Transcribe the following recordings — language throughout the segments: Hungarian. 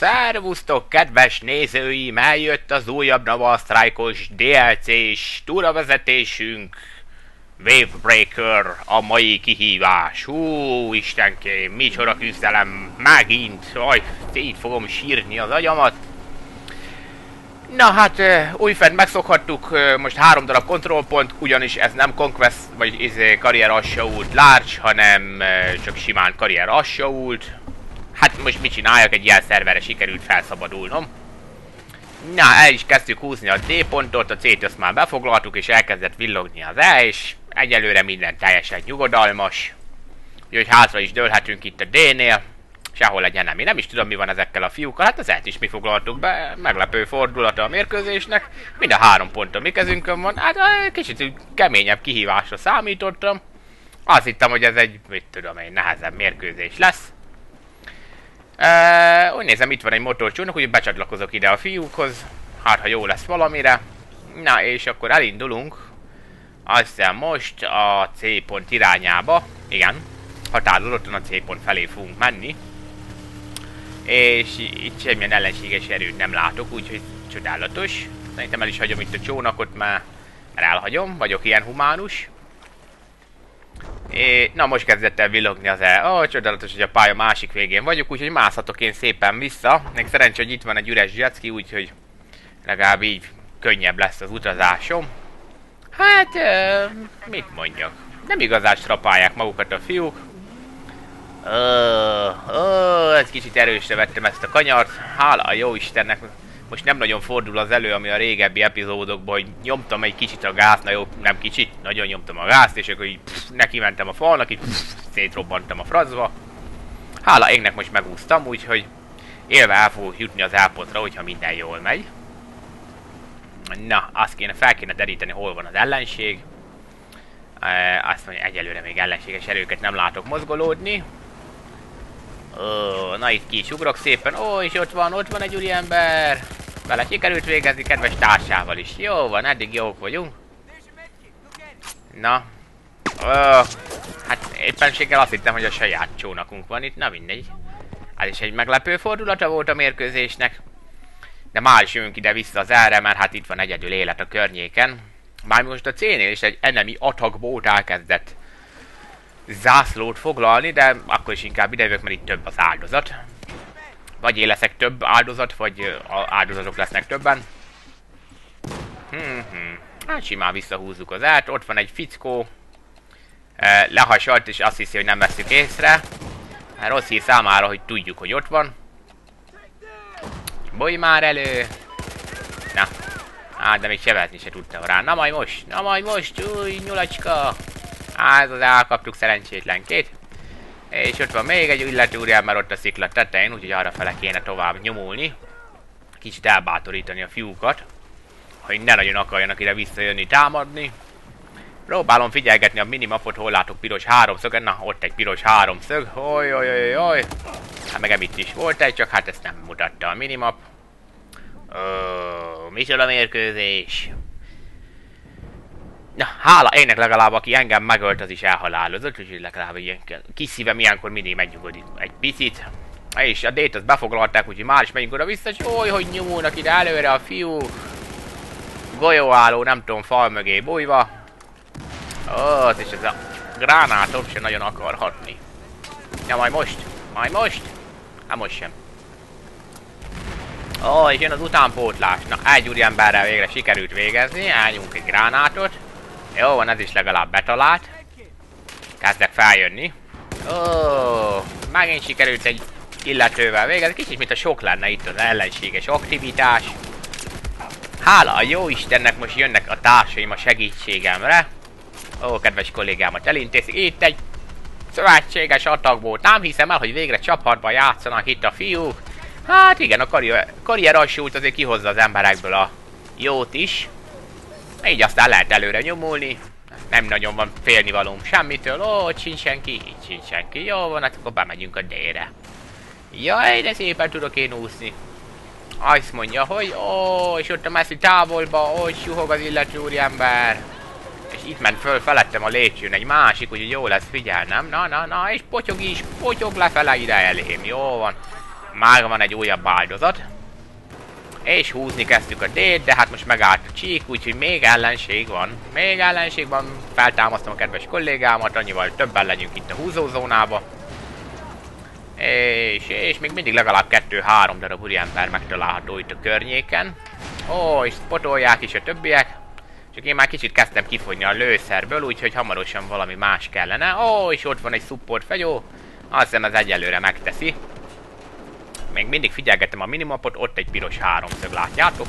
Szervusztok, kedves nézőim! Eljött az újabb Nova Strike-os DLC-s túravezetésünk. Wavebreaker a mai kihívás. Hú, istenkém, micsoda küzdelem, megint. Aj, így fogom sírni az agyamat. Na hát, újfent megszokhattuk, most három darab kontrollpont, ugyanis ez nem Conquest, vagy izé, karrier Assault Large, hanem csak simán karrier Assault. Hát most mit csináljak, egy ilyen szerverre sikerült felszabadulnom. Na, el is kezdtük húzni a D pontot, a C-t azt már befoglaltuk, és elkezdett villogni az E, és egyelőre minden teljesen nyugodalmas. Úgyhogy hátra is dőlhetünk itt a D-nél, sehol legyen nem. Én nem is tudom, mi van ezekkel a fiúkkal, hát az E-t is mi foglaltuk be, meglepő fordulata a mérkőzésnek. Mind a három pont a mi kezünkön van, hát kicsit keményebb kihívásra számítottam. Azt hittem, hogy ez egy, mit tudom én, nehezebb mérkőzés lesz. Uh, úgy nézem, itt van egy motorcsónak, úgyhogy becsatlakozok ide a fiúkhoz. Hát, ha jó lesz valamire. Na, és akkor elindulunk. Azt hiszem most a C pont irányába. Igen. Határozottan a C pont felé fogunk menni. És itt semmilyen ellenséges erőt nem látok, úgyhogy csodálatos. Szerintem el is hagyom itt a csónakot, mert elhagyom, vagyok ilyen humánus. É, na most kezdett el villogni az el. Ó, csodálatos, hogy a pálya másik végén vagyok, úgyhogy mászhatok én szépen vissza. Még szerencsé, hogy itt van egy üres jetski, úgyhogy legalább így könnyebb lesz az utazásom. Hát, ö, mit mondjak? Nem igazán strapálják magukat a fiúk. Ó, ó, ez kicsit erősre vettem ezt a kanyart. Hála a jó Istennek, most nem nagyon fordul az elő, ami a régebbi epizódokban, hogy nyomtam egy kicsit a gázt, na jó, nem kicsit, nagyon nyomtam a gázt, és akkor így pff, neki mentem a falnak, így pff, szétrobbantam a fracba. Hála égnek most megúsztam, úgyhogy élve el fogok jutni az elpontra, hogyha minden jól megy. Na, azt kéne, fel kéne deríteni, hol van az ellenség. E, azt mondja, egyelőre még ellenséges erőket nem látok mozgolódni. Ó, na itt ki is ugrok szépen. Ó, és ott van, ott van egy úriember. Vele sikerült végezni kedves társával is. Jó van, eddig jók vagyunk. Na. Ó, hát éppenséggel azt hittem, hogy a saját csónakunk van itt. Na mindegy. Ez is egy meglepő fordulata volt a mérkőzésnek. De már is jövünk ide-vissza az erre, mert hát itt van egyedül élet a környéken. Már most a C-nél is egy enemi attack boat elkezdett zászlót foglalni, de akkor is inkább idejövök, mert itt több az áldozat. Vagy én leszek több áldozat, vagy áldozatok lesznek többen. Hmm, hmm. Hát simán visszahúzzuk az át. Ott van egy fickó. Eh, lehasalt, és azt hiszi, hogy nem veszük észre. Hát rossz hír számára, hogy tudjuk, hogy ott van. Bolj már elő! Na. Hát, de még sebezni se tudtam rá. Na majd most, na majd most, új nyulacska! Hát, az elkaptuk szerencsétlenkét. És ott van még egy illető úriember ott a szikla tetején, úgyhogy arra fele kéne tovább nyomulni. Kicsit elbátorítani a fiúkat, hogy ne nagyon akarjanak ide visszajönni támadni. Próbálom figyelgetni a minimapot, hol látok piros háromszög, na ott egy piros háromszög, oj, oj, oj, oj. Hát meg itt is volt egy, csak hát ezt nem mutatta a minimap. Ó, micsoda mérkőzés. Na, hála ének legalább, aki engem megölt, az is elhalálozott, úgyhogy legalább ilyen kis szívem ilyenkor mindig megnyugodik egy picit. És a dét azt befoglalták, úgyhogy már is megyünk oda vissza, és oly, hogy nyomulnak ide előre a fiú. Golyóálló, nem tudom, fal mögé bújva. Ó, és ez a gránátom sem nagyon akar hatni. Ja, majd most, majd most. Hát most sem. Ó, és jön az utánpótlás. Na, egy úriemberrel végre sikerült végezni, álljunk egy gránátot. Jó van, ez is legalább betalált. Kezdek feljönni. Ó, megint sikerült egy illetővel végezni. Kicsit, mint a sok lenne itt az ellenséges aktivitás. Hála a jó Istennek most jönnek a társaim a segítségemre. Ó, kedves kollégámat elintézik. Itt egy szövetséges atakból. Nem hiszem el, hogy végre csapatban játszanak itt a fiúk. Hát igen, a karrier, karrier azért kihozza az emberekből a jót is. Így aztán lehet előre nyomulni. Nem nagyon van félnivalóm semmitől. Ó, sincs senki, így sincs senki. Jó van, hát akkor bemegyünk a délre. Jaj, de szépen tudok én úszni. Azt mondja, hogy ó, és ott a messzi távolba, ó, suhog az illető úriember. És itt ment föl felettem a lépcsőn egy másik, úgyhogy jó lesz figyelnem. Na, na, na, és potyog is, potyog lefele ide elém. Jó van. Már van egy újabb áldozat. És húzni kezdtük a D-t, de hát most megállt a csík, úgyhogy még ellenség van. Még ellenség van, feltámasztom a kedves kollégámat, annyival többen legyünk itt a húzózónába. És, és még mindig legalább 2-3 darab úriember megtalálható itt a környéken. Ó, és spotolják is a többiek. Csak én már kicsit kezdtem kifogyni a lőszerből, úgyhogy hamarosan valami más kellene. Ó, és ott van egy support fegyó. Azt hiszem ez egyelőre megteszi. Még mindig figyelgetem a minimapot, ott egy piros háromszög, látjátok?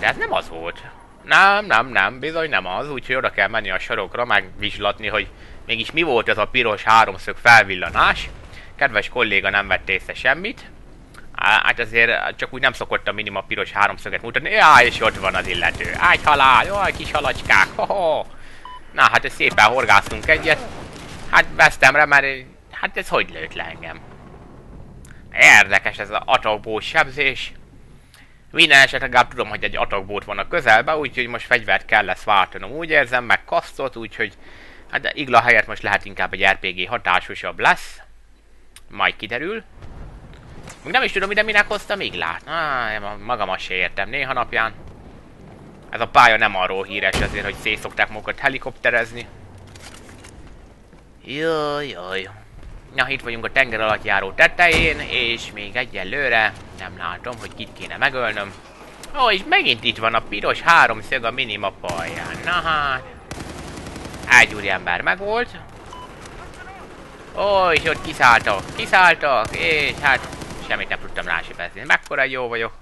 De ez nem az volt. Nem, nem, nem, bizony nem az, úgyhogy oda kell menni a sarokra, megvizslatni, hogy mégis mi volt ez a piros háromszög felvillanás. Kedves kolléga nem vett észre semmit. Hát azért csak úgy nem szokott a minima piros háromszöget mutatni. Jaj, és ott van az illető. Ágy halál, jaj, kis halacskák, ho, -ho. Na, hát szépen horgásztunk egyet. Hát vesztemre, mert hát ez hogy lőtt le engem? Érdekes ez az atakbót sebzés. Minden eset tudom, hogy egy atakbót van a közelben, úgyhogy most fegyvert kell lesz váltanom. Úgy érzem, meg kasztot, úgyhogy hát de igla helyett most lehet inkább egy RPG hatásosabb lesz. Majd kiderül. Még nem is tudom, ide minek hoztam iglát. Ah, magamat se értem néha napján. Ez a pálya nem arról híres azért, hogy szétszokták magukat helikopterezni. Jaj, jaj. Na, itt vagyunk a tenger alatt járó tetején, és még egyelőre nem látom, hogy kit kéne megölnöm. Ó, oh, és megint itt van a piros háromszög a minima palján. Na hát. Egy úriember megvolt. Ó, oh, és ott kiszálltak, kiszálltak, és hát semmit nem tudtam rásipelni. Mekkora jó vagyok.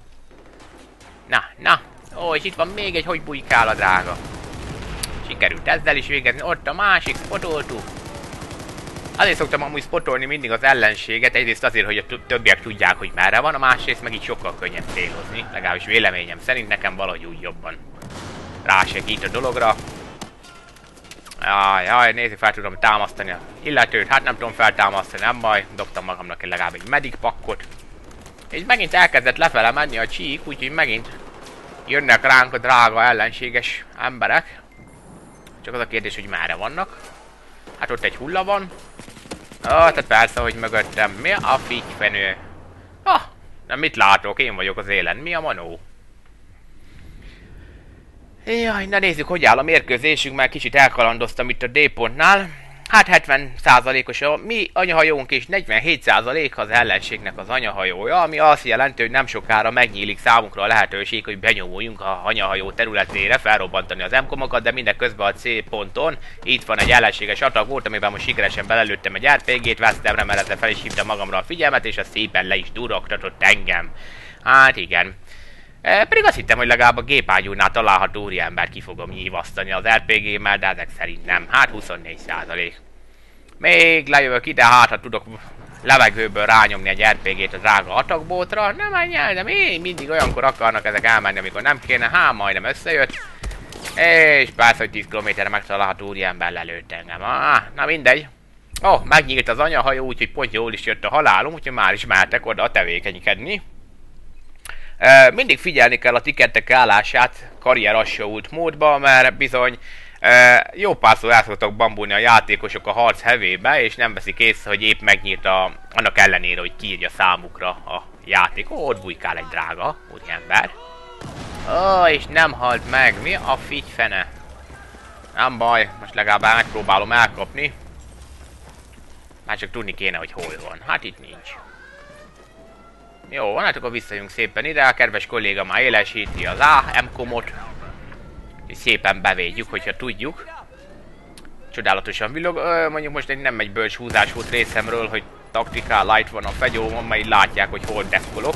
Na, na. Ó, és itt van még egy, hogy bujkál a drága. Sikerült ezzel is végezni. Ott a másik, fotoltuk. Azért szoktam amúgy spotolni mindig az ellenséget, egyrészt azért, hogy a többiek tudják, hogy merre van, a másrészt meg így sokkal könnyebb célozni, legalábbis véleményem szerint nekem valahogy úgy jobban rásegít a dologra. Jaj, jaj, nézzük, fel tudom támasztani a illetőt, hát nem tudom feltámasztani, nem baj, dobtam magamnak legalább egy medic pakkot. És megint elkezdett lefele menni a csík, úgyhogy megint jönnek ránk a drága ellenséges emberek. Csak az a kérdés, hogy merre vannak. Hát ott egy hulla van. Ah, tehát persze, hogy mögöttem. Mi a figyfenő? Ah, nem mit látok? Én vagyok az élen. Mi a manó? Jaj, na nézzük, hogy áll a mérkőzésünk, mert kicsit elkalandoztam itt a D-pontnál. Hát 70%-os a mi anyahajónk és 47% az ellenségnek az anyahajója, ami azt jelenti, hogy nem sokára megnyílik számunkra a lehetőség, hogy benyomuljunk a anyahajó területére, felrobbantani az m de mindeközben a C ponton itt van egy ellenséges atak volt, amiben most sikeresen belelőttem egy RPG-t, vesztem remelete fel és hívtam magamra a figyelmet, és az szépen le is durogtatott engem. Hát igen. E, pedig azt hittem, hogy legalább a gépágyúnál található úriember ki fogom nyívasztani az RPG-mel, de ezek szerint nem. Hát 24 százalék. Még lejövök ide, hát ha tudok levegőből rányomni egy RPG-t a drága atakbótra. Nem menj el, de még mindig olyankor akarnak ezek elmenni, amikor nem kéne. Hát majdnem összejött. És persze, hogy 10 km megtalálható úriember lelőtt engem. Ah, na mindegy. Ó, oh, megnyílt az anyahajó, úgyhogy pont jól is jött a halálom, úgyhogy már is mehetek oda tevékenykedni. Mindig figyelni kell a tikettek állását karrierassóult módba, mert bizony jó párszor el szoktak bambulni a játékosok a harc hevébe, és nem veszik észre, hogy épp megnyílt a, annak ellenére, hogy kiírja számukra a játék. Ó, ott bujkál egy drága úriember. Ó, és nem halt meg. Mi a figyfene? Nem baj, most legalább megpróbálom elkapni. Már csak tudni kéne, hogy hol van. Hát itt nincs. Jó, hát akkor visszajünk szépen ide, a kedves kolléga már élesíti az AM-komot. És szépen bevédjük, hogyha tudjuk. Csodálatosan villog, ö, mondjuk most egy nem egy bölcs húzás volt részemről, hogy taktikál light van a fegyómon, majd látják, hogy hol dekolok.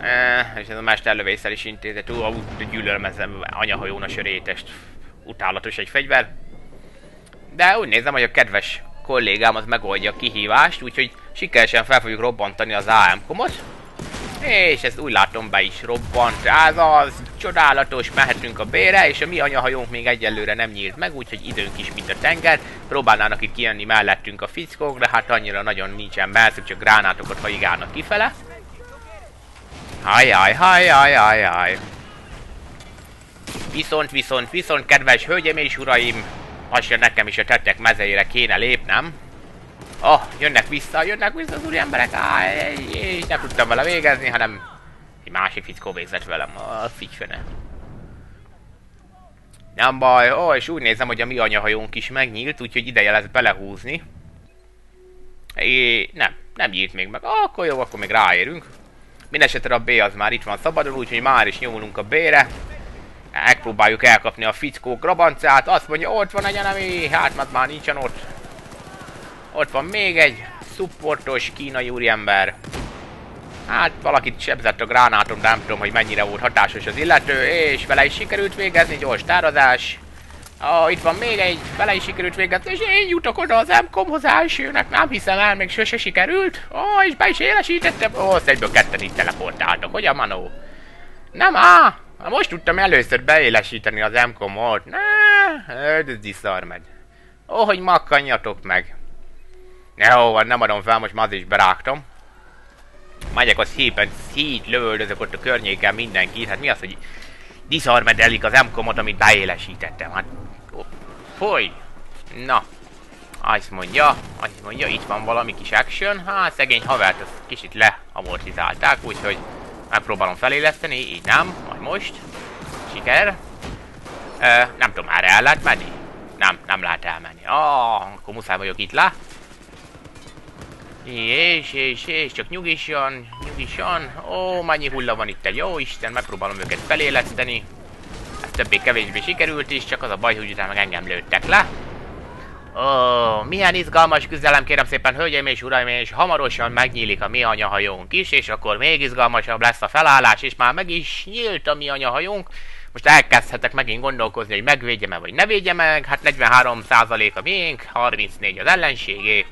E, és ez a mesterlövésszel is intézett, ú, gyűlölöm ez anyahajón a sörétest. Utálatos egy fegyver. De úgy nézem, hogy a kedves kollégám az megoldja a kihívást, úgyhogy sikeresen fel fogjuk robbantani az AM-komot. És ezt úgy látom be is robbant. Ez az csodálatos, mehetünk a bére, és a mi anyahajónk még egyelőre nem nyílt meg, úgyhogy időnk is, mint a tenger. Próbálnának itt kijönni mellettünk a fickók, de hát annyira nagyon nincsen belszük, csak gránátokat haigálnak kifele. Hajjaj, hajjaj, hajjaj. Viszont, viszont, viszont, kedves hölgyeim és uraim, lassan nekem is a tettek mezeire kéne lépnem. Oh, jönnek vissza, jönnek vissza az úri emberek. Áj, nem tudtam vele végezni, hanem egy másik fickó végzett velem. A figyfene. Nem baj, ó, és úgy nézem, hogy a mi anyahajónk is megnyílt, úgyhogy ideje lesz belehúzni. É, nem, nem nyílt még meg. Ah, akkor jó, akkor még ráérünk. Mindenesetre a B az már itt van szabadon, úgyhogy már is nyomulunk a B-re. Megpróbáljuk elkapni a fickó grabancát. Azt mondja, ott van egy enemy. Hát, mert már nincsen ott. Ott van még egy supportos kínai úriember. Hát valakit sebzett a gránátom, de nem tudom, hogy mennyire volt hatásos az illető, és vele is sikerült végezni, gyors tárazás. Oh, itt van még egy, vele is sikerült végezni, és én jutok oda az M-komhoz elsőnek, nem hiszem el, még sose sikerült. Ó, és be is élesítettem. Ó, oh, egyből ketten itt teleportáltak, hogy a manó? Nem, á, most tudtam először beélesíteni az M-komot. Ne, ez diszar megy. Ó, hogy makkanjatok meg. Jó van, nem adom fel, most már az is berágtam. Megyek, az szépen szét lövöldözök ott a környéken mindenkit. Hát mi az, hogy diszarmedelik az M-komot, amit beélesítettem. Hát, foly! Na, azt mondja, azt mondja, itt van valami kis action. Hát, szegény havert, azt kicsit leamortizálták, úgyhogy megpróbálom feléleszteni, így nem, majd most. Siker. E, nem tudom, már el lehet menni? Nem, nem lehet elmenni. Ah, akkor muszáj vagyok itt le. És, és, és, csak nyugisson, nyugisson. Ó, mennyi hulla van itt, jó Isten, megpróbálom őket feléleszteni. Ez többé-kevésbé sikerült is, csak az a baj, hogy utána meg engem lőttek le. Ó, milyen izgalmas küzdelem, kérem szépen, hölgyeim és uraim, és hamarosan megnyílik a mi anyahajónk is, és akkor még izgalmasabb lesz a felállás, és már meg is nyílt a mi anyahajónk. Most elkezdhetek megint gondolkozni, hogy megvédjem-e vagy ne védjem meg, hát 43% a miénk, 34 az ellenségé.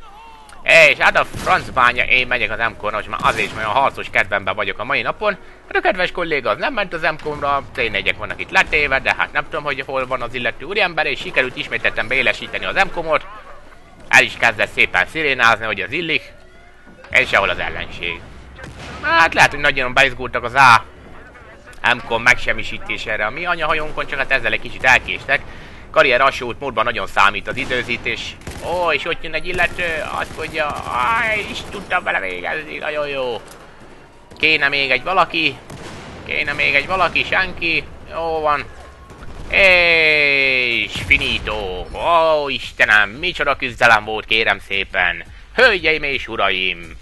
És hát a francbánya, én megyek az m most már azért is olyan harcos kedvemben vagyok a mai napon. Hát a kedves kolléga az nem ment az M-korra, t vannak itt letéve, de hát nem tudom, hogy hol van az illető úriember, és sikerült ismételten beélesíteni az m El is kezdett szépen szirénázni, hogy az illik. És ahol az ellenség. Hát lehet, hogy nagyon beizgultak az A M-kom megsemmisítésére a mi anyahajónkon, csak hát ezzel egy kicsit elkéstek karrier asót módban nagyon számít az időzítés. Ó, és ott jön egy illető, azt mondja, áj, is tudtam vele végezni, nagyon jó. Kéne még egy valaki, kéne még egy valaki, senki, jó van. És finito. Ó, Istenem, micsoda küzdelem volt, kérem szépen. Hölgyeim és uraim,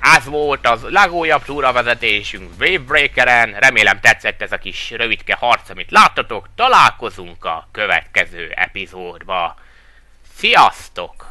ez volt az legújabb túravezetésünk Wavebreakeren. Remélem tetszett ez a kis rövidke harc, amit láttatok. Találkozunk a következő epizódba. Sziasztok!